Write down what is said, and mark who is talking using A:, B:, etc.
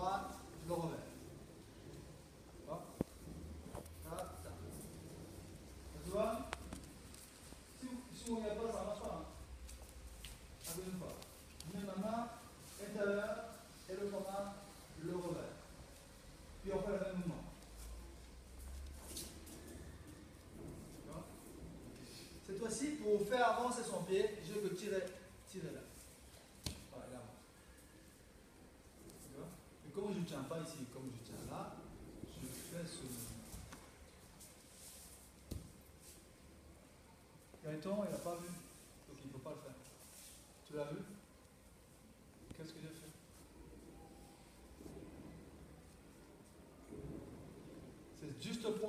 A: droite, le revers. Hop. Ça, ça. Tu vois Si, si on n'y a pas, ça ne marche pas. Hein. La deuxième fois. Je mets ma main intérieure et le format, le revers. Puis on fait le même mouvement. Cette fois-ci, pour faire avancer son pied, je vais tirer, tiens pas ici comme je tiens là, je fais ce mouvement. Gaëtan, il n'a pas vu, donc il ne peut pas le faire. Tu l'as vu? Qu'est-ce que j'ai fait? C'est juste pour